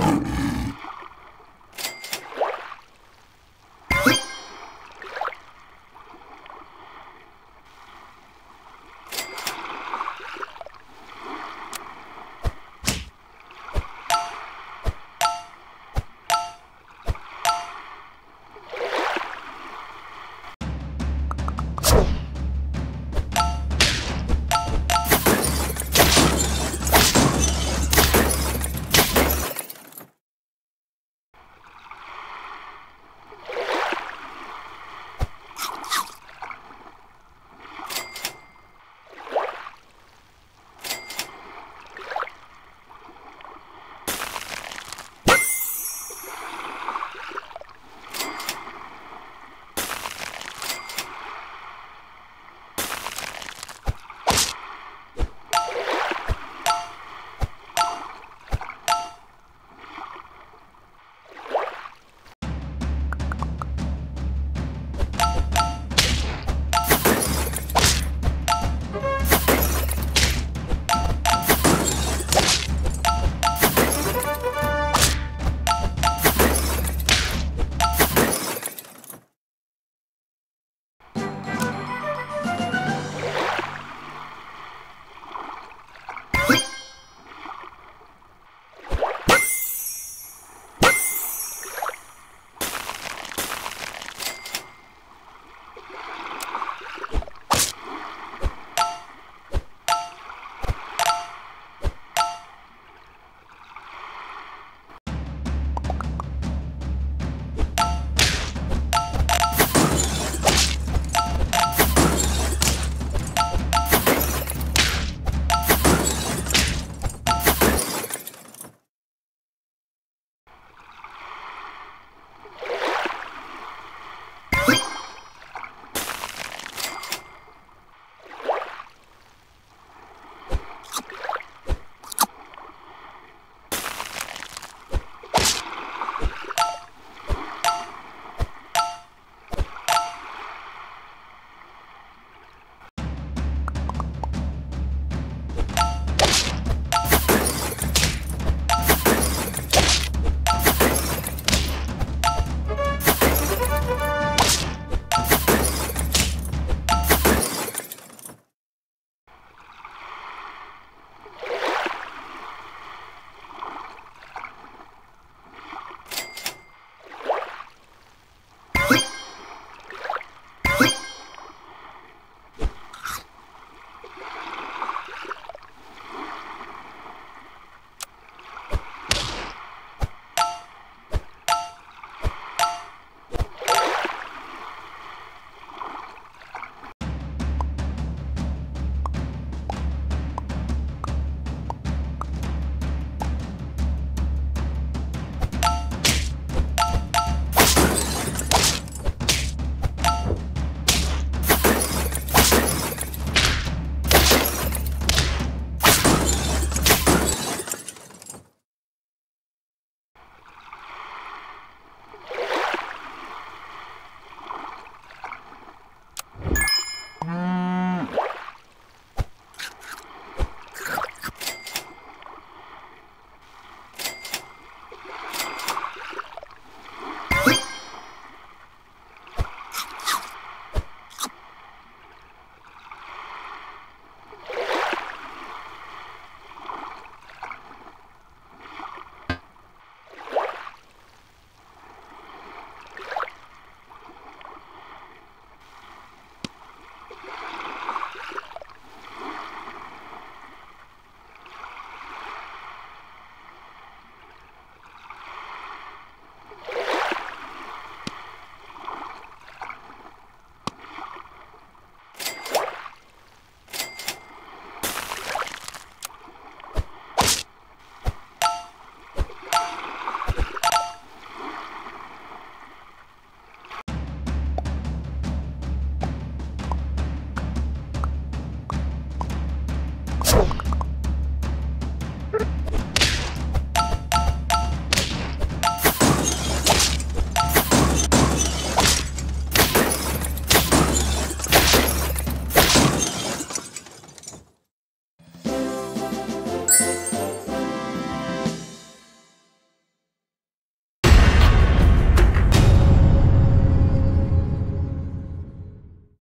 Oh,